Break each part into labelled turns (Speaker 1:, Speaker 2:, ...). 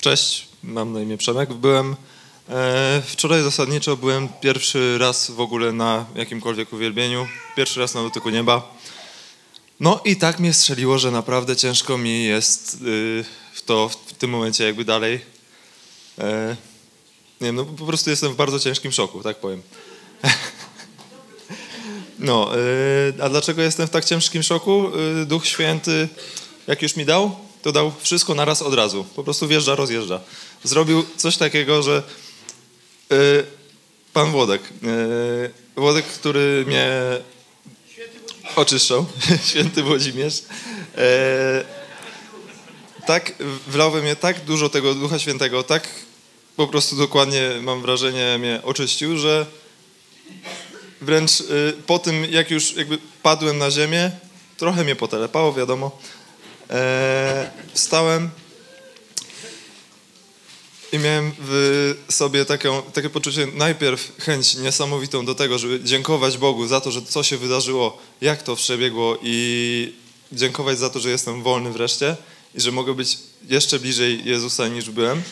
Speaker 1: Cześć, mam na imię Przemek. Byłem e, wczoraj zasadniczo byłem pierwszy raz w ogóle na jakimkolwiek uwielbieniu. Pierwszy raz na dotyku nieba. No i tak mnie strzeliło, że naprawdę ciężko mi jest y, w to w tym momencie jakby dalej. E, nie wiem, no po prostu jestem w bardzo ciężkim szoku, tak powiem. No, y, a dlaczego jestem w tak ciężkim szoku? Y, Duch Święty, jak już mi dał, to dał wszystko naraz od razu. Po prostu wjeżdża, rozjeżdża. Zrobił coś takiego, że y, pan Włodek, y, Włodek, który mnie oczyszczał, święty Włodzimierz, y, tak wlał we mnie tak dużo tego Ducha Świętego, tak po prostu dokładnie mam wrażenie mnie oczyścił, że wręcz y, po tym, jak już jakby padłem na ziemię, trochę mnie potelepało, wiadomo, wstałem i miałem w sobie taką, takie poczucie, najpierw chęć niesamowitą do tego, żeby dziękować Bogu za to, że co się wydarzyło, jak to przebiegło i dziękować za to, że jestem wolny wreszcie i że mogę być jeszcze bliżej Jezusa niż byłem,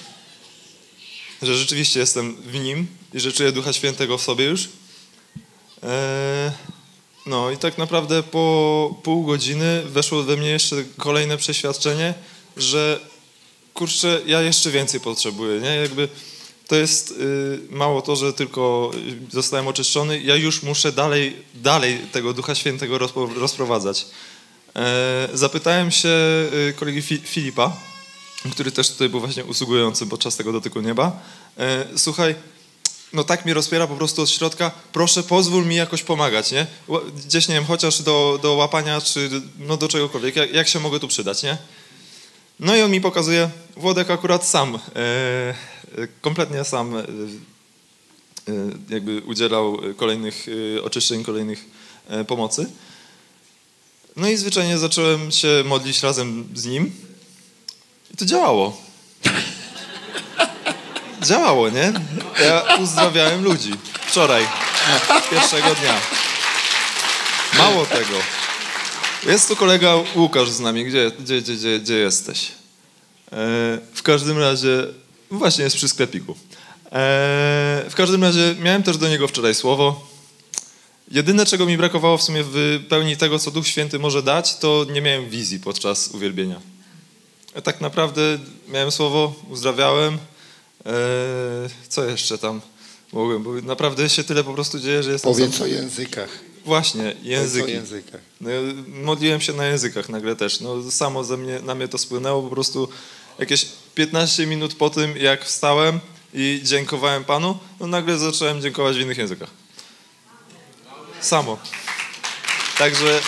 Speaker 1: że rzeczywiście jestem w Nim i że czuję Ducha Świętego w sobie już. Eee, no i tak naprawdę po pół godziny weszło we mnie jeszcze kolejne przeświadczenie, że kurczę, ja jeszcze więcej potrzebuję, nie? Jakby to jest y, mało to, że tylko zostałem oczyszczony, ja już muszę dalej, dalej tego Ducha Świętego rozpo, rozprowadzać. E, zapytałem się y, kolegi Fi, Filipa, który też tutaj był właśnie usługujący podczas tego dotyku nieba. E, słuchaj, no tak mnie rozpiera po prostu od środka, proszę pozwól mi jakoś pomagać, nie? Gdzieś, nie wiem, chociaż do, do łapania, czy no do czegokolwiek, jak, jak się mogę tu przydać, nie? No i on mi pokazuje, Włodek akurat sam, e, e, kompletnie sam e, jakby udzielał kolejnych oczyszczeń, kolejnych pomocy. No i zwyczajnie zacząłem się modlić razem z nim i to działało. Działało, nie? Ja uzdrawiałem ludzi. Wczoraj, pierwszego dnia. Mało tego. Jest tu kolega Łukasz z nami. Gdzie, gdzie, gdzie, gdzie, jesteś? E, w każdym razie, właśnie jest przy sklepiku. E, w każdym razie miałem też do niego wczoraj słowo. Jedyne, czego mi brakowało w sumie w pełni tego, co Duch Święty może dać, to nie miałem wizji podczas uwielbienia. Ja tak naprawdę miałem słowo, uzdrawiałem. E, co jeszcze tam mogłem? Bo naprawdę się tyle po prostu dzieje, że jestem...
Speaker 2: Powiedz
Speaker 1: sam-
Speaker 2: o językach.
Speaker 1: Właśnie, języki.
Speaker 2: językach.
Speaker 1: No, modliłem się na językach nagle też. No, samo ze mnie, na mnie to spłynęło po prostu jakieś 15 minut po tym, jak wstałem i dziękowałem Panu, no nagle zacząłem dziękować w innych językach. Samo. Także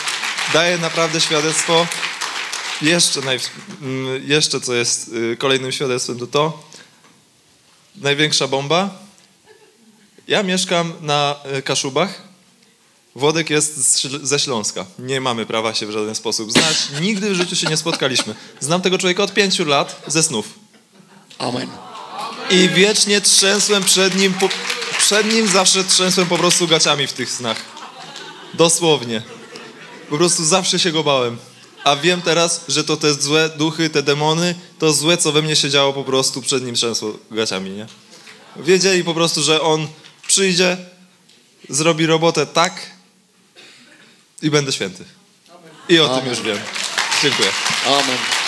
Speaker 1: daję naprawdę świadectwo. Jeszcze, naj, mm, jeszcze co jest y, kolejnym świadectwem, to to. Największa bomba. Ja mieszkam na y, Kaszubach. Włodek jest ze Śląska. Nie mamy prawa się w żaden sposób znać. Nigdy w życiu się nie spotkaliśmy. Znam tego człowieka od pięciu lat ze snów.
Speaker 2: Amen.
Speaker 1: I wiecznie trzęsłem przed nim, po, przed nim zawsze trzęsłem po prostu gaciami w tych snach. Dosłownie. Po prostu zawsze się go bałem. A wiem teraz, że to te złe duchy, te demony, to złe, co we mnie się działo, po prostu przed nim trzęsło gaciami, nie? Wiedzieli po prostu, że on przyjdzie, zrobi robotę tak i będę święty. I o tym
Speaker 2: Amen.
Speaker 1: już wiem. Dziękuję.
Speaker 2: Amen.